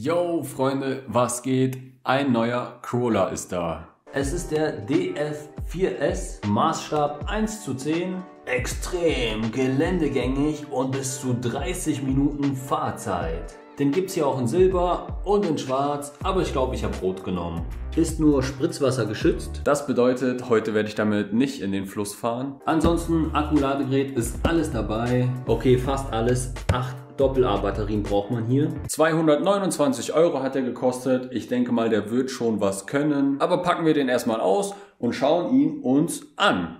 Yo Freunde, was geht? Ein neuer Crawler ist da. Es ist der DF4S, Maßstab 1 zu 10, extrem geländegängig und bis zu 30 Minuten Fahrzeit. Den gibt es hier auch in Silber und in Schwarz, aber ich glaube, ich habe Rot genommen. Ist nur Spritzwasser geschützt. Das bedeutet, heute werde ich damit nicht in den Fluss fahren. Ansonsten, Akkuladegerät ist alles dabei. Okay, fast alles. 8 Doppel-A-Batterien braucht man hier. 229 Euro hat er gekostet. Ich denke mal, der wird schon was können. Aber packen wir den erstmal aus und schauen ihn uns an.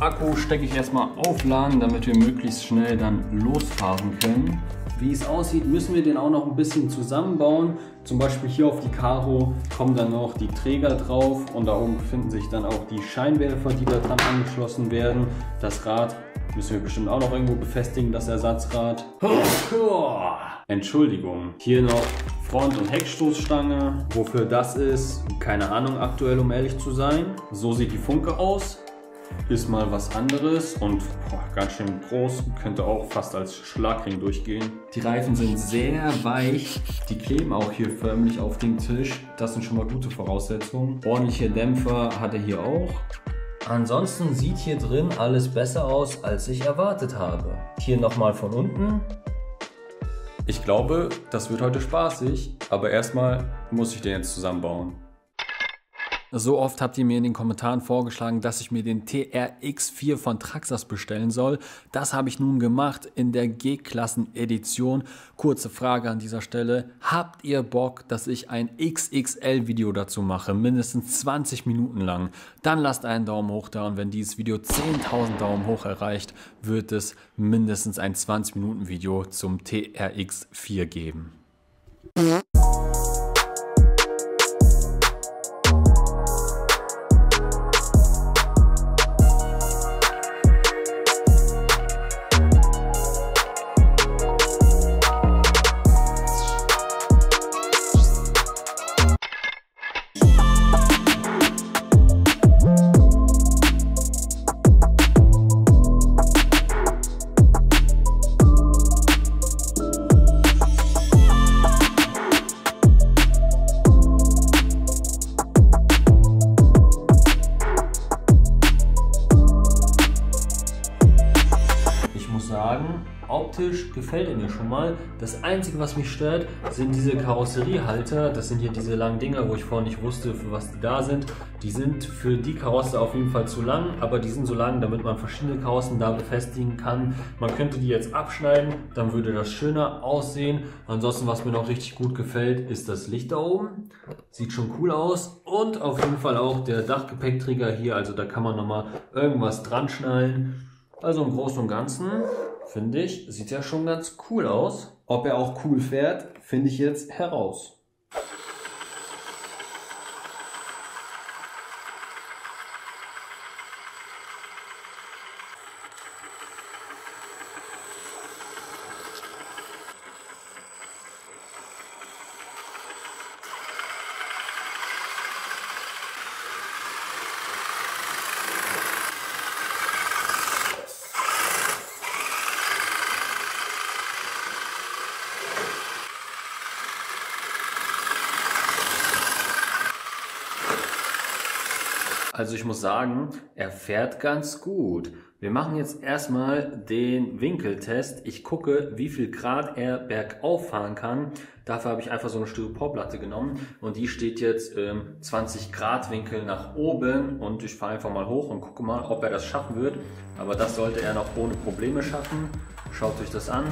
Akku stecke ich erstmal aufladen, damit wir möglichst schnell dann losfahren können. Wie es aussieht, müssen wir den auch noch ein bisschen zusammenbauen. Zum Beispiel hier auf die Karo kommen dann noch die Träger drauf und da oben befinden sich dann auch die Scheinwerfer, die da dran angeschlossen werden. Das Rad müssen wir bestimmt auch noch irgendwo befestigen, das Ersatzrad. Entschuldigung. Hier noch Front- und Heckstoßstange. Wofür das ist, keine Ahnung aktuell, um ehrlich zu sein. So sieht die Funke aus ist mal was anderes und boah, ganz schön groß, könnte auch fast als Schlagring durchgehen. Die Reifen sind sehr weich, die kleben auch hier förmlich auf dem Tisch. Das sind schon mal gute Voraussetzungen. Ordentliche Dämpfer hat er hier auch. Ansonsten sieht hier drin alles besser aus, als ich erwartet habe. Hier nochmal von unten. Ich glaube, das wird heute spaßig, aber erstmal muss ich den jetzt zusammenbauen. So oft habt ihr mir in den Kommentaren vorgeschlagen, dass ich mir den TRX4 von Traxas bestellen soll. Das habe ich nun gemacht in der G-Klassen-Edition. Kurze Frage an dieser Stelle. Habt ihr Bock, dass ich ein XXL-Video dazu mache? Mindestens 20 Minuten lang. Dann lasst einen Daumen hoch da und wenn dieses Video 10.000 Daumen hoch erreicht, wird es mindestens ein 20-Minuten-Video zum TRX4 geben. Gefällt er mir schon mal. Das Einzige, was mich stört, sind diese Karosseriehalter. Das sind hier diese langen Dinger, wo ich vorher nicht wusste, für was die da sind. Die sind für die Karosse auf jeden Fall zu lang, aber die sind so lang, damit man verschiedene Karossen da befestigen kann. Man könnte die jetzt abschneiden, dann würde das schöner aussehen. Ansonsten, was mir noch richtig gut gefällt, ist das Licht da oben. Sieht schon cool aus. Und auf jeden Fall auch der Dachgepäckträger hier, also da kann man nochmal irgendwas dran schnallen. Also im Großen und Ganzen finde ich, sieht ja schon ganz cool aus. Ob er auch cool fährt, finde ich jetzt heraus. Also ich muss sagen, er fährt ganz gut. Wir machen jetzt erstmal den Winkeltest. Ich gucke, wie viel Grad er bergauf fahren kann. Dafür habe ich einfach so eine Styroporplatte genommen und die steht jetzt ähm, 20 Grad Winkel nach oben und ich fahre einfach mal hoch und gucke mal, ob er das schaffen wird. Aber das sollte er noch ohne Probleme schaffen. Schaut euch das an.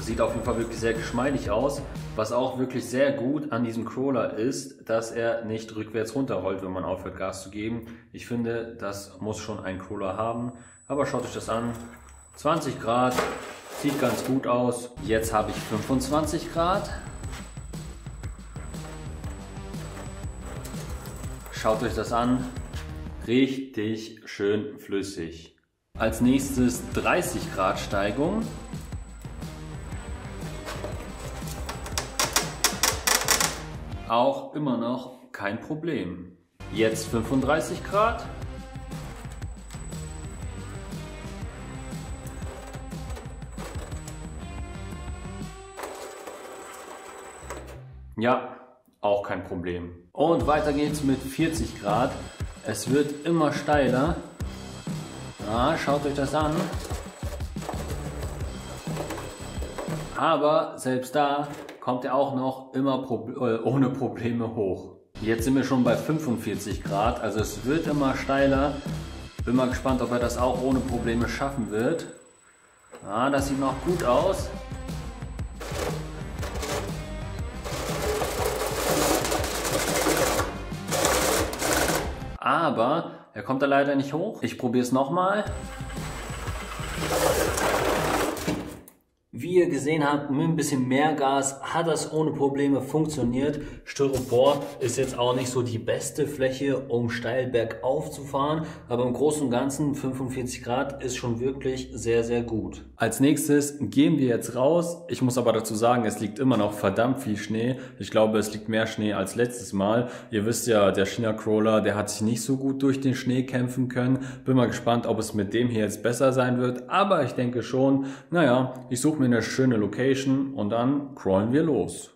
Sieht auf jeden Fall wirklich sehr geschmeidig aus. Was auch wirklich sehr gut an diesem Crawler ist, dass er nicht rückwärts runterrollt, wenn man aufhört Gas zu geben. Ich finde, das muss schon ein Crawler haben. Aber schaut euch das an. 20 Grad, sieht ganz gut aus. Jetzt habe ich 25 Grad. Schaut euch das an. Richtig schön flüssig. Als nächstes 30 Grad Steigung. Auch immer noch kein Problem. Jetzt 35 Grad. Ja, auch kein Problem. Und weiter geht's mit 40 Grad. Es wird immer steiler. Ja, schaut euch das an. Aber selbst da kommt er auch noch immer Proble äh, ohne Probleme hoch. Jetzt sind wir schon bei 45 Grad, also es wird immer steiler. Bin mal gespannt, ob er das auch ohne Probleme schaffen wird. Ja, das sieht noch gut aus. Aber er kommt da leider nicht hoch. Ich probiere es nochmal. Wie ihr gesehen habt, mit ein bisschen mehr Gas hat das ohne Probleme funktioniert. Styropor ist jetzt auch nicht so die beste Fläche, um steil bergauf zu fahren, aber im Großen und Ganzen 45 Grad ist schon wirklich sehr, sehr gut. Als nächstes gehen wir jetzt raus. Ich muss aber dazu sagen, es liegt immer noch verdammt viel Schnee. Ich glaube, es liegt mehr Schnee als letztes Mal. Ihr wisst ja, der China Crawler, der hat sich nicht so gut durch den Schnee kämpfen können. Bin mal gespannt, ob es mit dem hier jetzt besser sein wird, aber ich denke schon. Naja, ich suche mir eine schöne Location und dann crawlen wir los.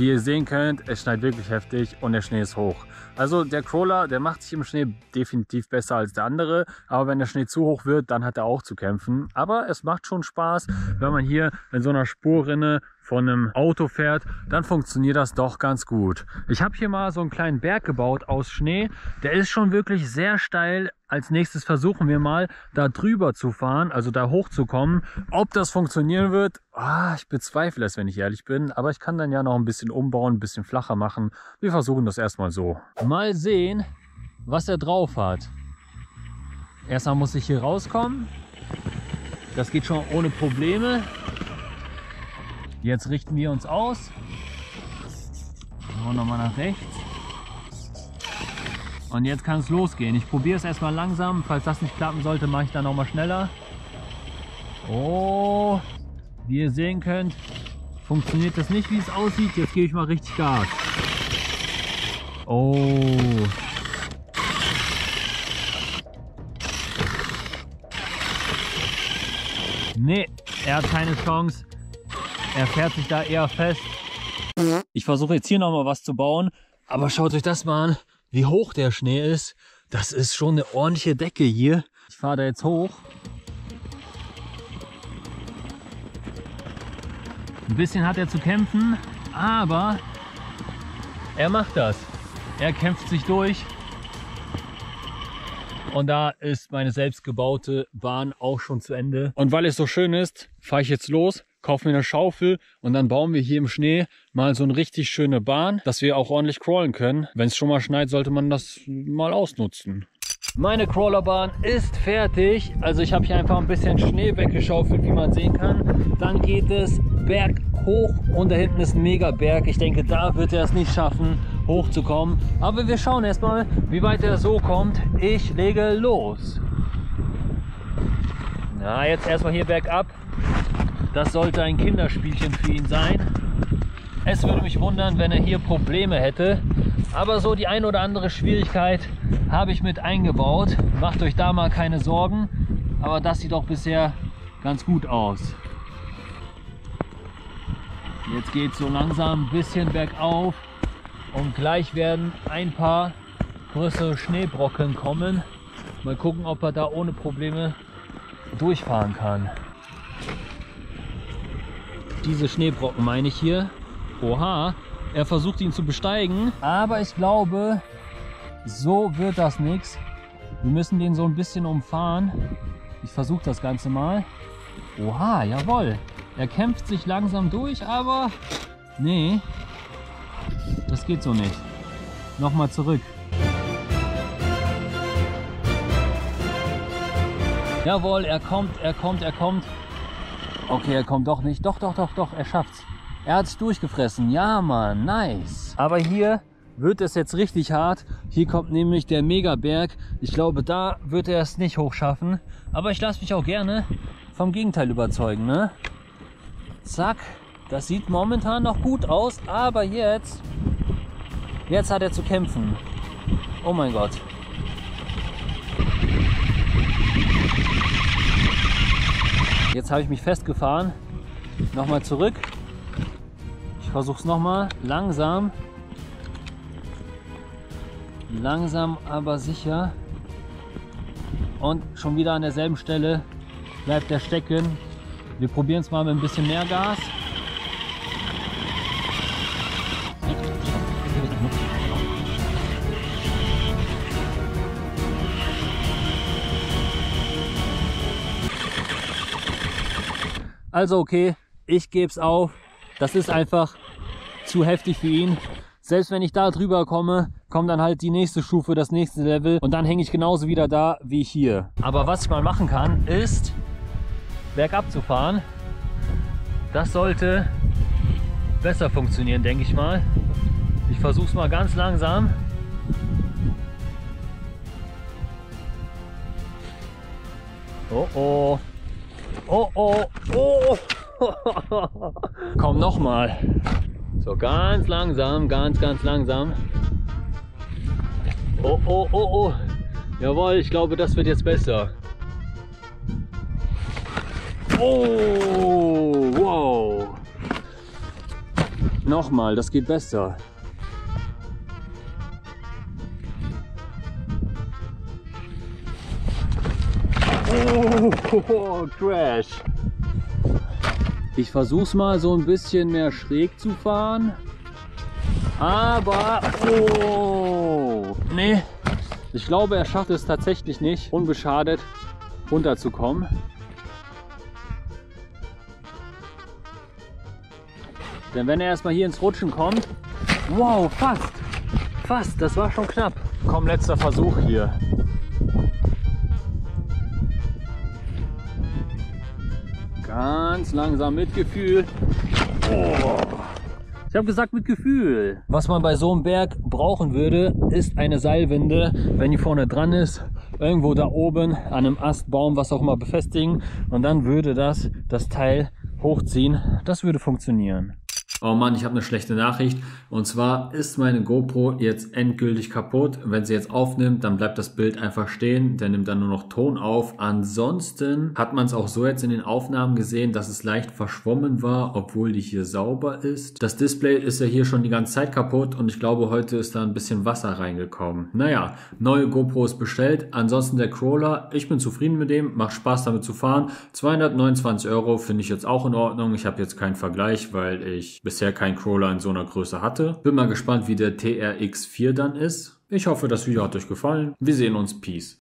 Wie ihr sehen könnt, es schneit wirklich heftig und der Schnee ist hoch. Also der Crawler, der macht sich im Schnee definitiv besser als der andere. Aber wenn der Schnee zu hoch wird, dann hat er auch zu kämpfen. Aber es macht schon Spaß, wenn man hier in so einer Spurrinne von einem Auto fährt, dann funktioniert das doch ganz gut. Ich habe hier mal so einen kleinen Berg gebaut aus Schnee. Der ist schon wirklich sehr steil. Als nächstes versuchen wir mal, da drüber zu fahren, also da hochzukommen. Ob das funktionieren wird, ah, ich bezweifle es, wenn ich ehrlich bin. Aber ich kann dann ja noch ein bisschen umbauen, ein bisschen flacher machen. Wir versuchen das erstmal so. Mal sehen, was er drauf hat. Erstmal muss ich hier rauskommen. Das geht schon ohne Probleme. Jetzt richten wir uns aus. So, nochmal nach rechts. Und jetzt kann es losgehen. Ich probiere es erstmal langsam. Falls das nicht klappen sollte, mache ich dann nochmal schneller. Oh, wie ihr sehen könnt, funktioniert das nicht, wie es aussieht. Jetzt gebe ich mal richtig Gas. Oh. Nee, er hat keine Chance. Er fährt sich da eher fest. Ich versuche jetzt hier nochmal was zu bauen. Aber schaut euch das mal an, wie hoch der Schnee ist. Das ist schon eine ordentliche Decke hier. Ich fahre da jetzt hoch. Ein bisschen hat er zu kämpfen, aber er macht das. Er kämpft sich durch. Und da ist meine selbstgebaute Bahn auch schon zu Ende. Und weil es so schön ist, fahre ich jetzt los kaufen wir eine Schaufel und dann bauen wir hier im Schnee mal so eine richtig schöne Bahn, dass wir auch ordentlich crawlen können. Wenn es schon mal schneit, sollte man das mal ausnutzen. Meine Crawlerbahn ist fertig. Also ich habe hier einfach ein bisschen Schnee weggeschaufelt, wie man sehen kann. Dann geht es berghoch und da hinten ist ein Megaberg. Ich denke, da wird er es nicht schaffen, hochzukommen. Aber wir schauen erstmal, wie weit er so kommt. Ich lege los. Na, jetzt erstmal hier bergab. Das sollte ein Kinderspielchen für ihn sein. Es würde mich wundern, wenn er hier Probleme hätte. Aber so die ein oder andere Schwierigkeit habe ich mit eingebaut. Macht euch da mal keine Sorgen. Aber das sieht doch bisher ganz gut aus. Jetzt geht es so langsam ein bisschen bergauf. Und gleich werden ein paar größere Schneebrocken kommen. Mal gucken, ob er da ohne Probleme durchfahren kann diese Schneebrocken meine ich hier. Oha, er versucht ihn zu besteigen, aber ich glaube, so wird das nichts. Wir müssen den so ein bisschen umfahren. Ich versuche das Ganze mal. Oha, jawohl. Er kämpft sich langsam durch, aber nee, das geht so nicht. Nochmal zurück. Jawohl, er kommt, er kommt, er kommt. Okay, er kommt doch nicht. Doch, doch, doch, doch, er schafft's. Er hat's durchgefressen. Ja, Mann, nice. Aber hier wird es jetzt richtig hart. Hier kommt nämlich der Megaberg. Ich glaube, da wird er es nicht hochschaffen. Aber ich lasse mich auch gerne vom Gegenteil überzeugen. Ne? Zack. Das sieht momentan noch gut aus. Aber jetzt, jetzt hat er zu kämpfen. Oh mein Gott. Jetzt habe ich mich festgefahren. Nochmal zurück. Ich versuche es nochmal. Langsam. Langsam, aber sicher. Und schon wieder an derselben Stelle bleibt er stecken. Wir probieren es mal mit ein bisschen mehr Gas. Also okay, ich gebe es auf. Das ist einfach zu heftig für ihn. Selbst wenn ich da drüber komme, kommt dann halt die nächste Stufe, das nächste Level und dann hänge ich genauso wieder da wie hier. Aber was ich mal machen kann, ist bergab zu fahren. Das sollte besser funktionieren, denke ich mal. Ich versuche es mal ganz langsam. Oh oh. Oh oh. Oh. Komm nochmal. So ganz langsam, ganz, ganz langsam. Oh, oh, oh, oh. Jawohl, ich glaube, das wird jetzt besser. Oh, wow. Nochmal, das geht besser. Oh, Crash. Ich versuche es mal so ein bisschen mehr schräg zu fahren. Aber, oh, nee. Ich glaube, er schafft es tatsächlich nicht, unbeschadet runterzukommen. Denn wenn er erstmal hier ins Rutschen kommt, wow, fast, fast, das war schon knapp. Komm, letzter Versuch hier. Ganz langsam mit Gefühl. Oh. Ich habe gesagt mit Gefühl. Was man bei so einem Berg brauchen würde, ist eine Seilwinde, wenn die vorne dran ist, irgendwo da oben an einem Ast, Baum, was auch immer befestigen und dann würde das das Teil hochziehen. Das würde funktionieren. Oh Mann, ich habe eine schlechte Nachricht. Und zwar ist meine GoPro jetzt endgültig kaputt. Wenn sie jetzt aufnimmt, dann bleibt das Bild einfach stehen. Der nimmt dann nur noch Ton auf. Ansonsten hat man es auch so jetzt in den Aufnahmen gesehen, dass es leicht verschwommen war, obwohl die hier sauber ist. Das Display ist ja hier schon die ganze Zeit kaputt und ich glaube, heute ist da ein bisschen Wasser reingekommen. Naja, neue GoPro ist bestellt. Ansonsten der Crawler, ich bin zufrieden mit dem. Macht Spaß damit zu fahren. 229 Euro finde ich jetzt auch in Ordnung. Ich habe jetzt keinen Vergleich, weil ich bisher keinen Crawler in so einer Größe hatte. Bin mal gespannt, wie der TRX4 dann ist. Ich hoffe, das Video hat euch gefallen. Wir sehen uns. Peace.